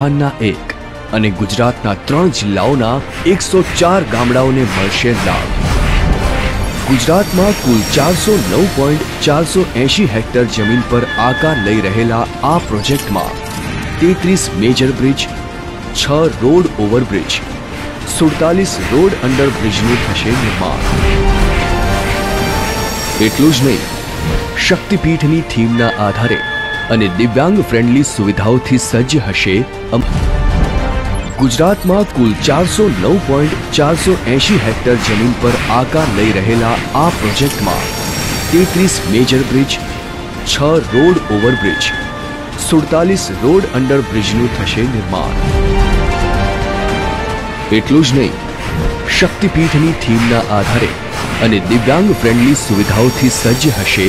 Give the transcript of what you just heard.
રાજસ્થાનના એક અને ગુજરાતના ત્રણ જિલ્લાઓના એકસો ચાર ગામડાઓને મળશે લાભ. ગુજરાતમાં કુલ ચારસો નવ પોઈન્ટ ચારસો એંશી હેક્ટર જમીન પર આકાર લઈ રહેલા આ પ્રોજેક્ટમાં તેત્રીસ મેજર બ્રિજ, છ રોડ ઓવરબ્રિજ, સુડતાલીસ રોડ અંડરબ્રિજનું થશે નિર્માણ. એટલું જ નહીં, શક્તિપીઠની થીમના આધારે અને દિવ્યાંગ ફ્રેન્ડલી સુવિધાઓથી સજ્જ હશે ગુજરાતમાં કુલ ચારસો નવ પોઈન્ટ ચારસો એંશી હેક્ટર જમીન પર આકાર લઈ રહેલા આ પ્રોજેક્ટમાં તેત્રીસ મેજર બ્રિજ છ રોડ ઓવરબ્રિજ સુડતાલીસ રોડ અંડર બ્રિજનું થશે નિર્માણ. એટલું જ નહીં, શક્તિપીઠની થીમના આધારે અને દિવ્યાંગ ફ્રેન્ડલી સુવિધાઓથી સજ્જ હશે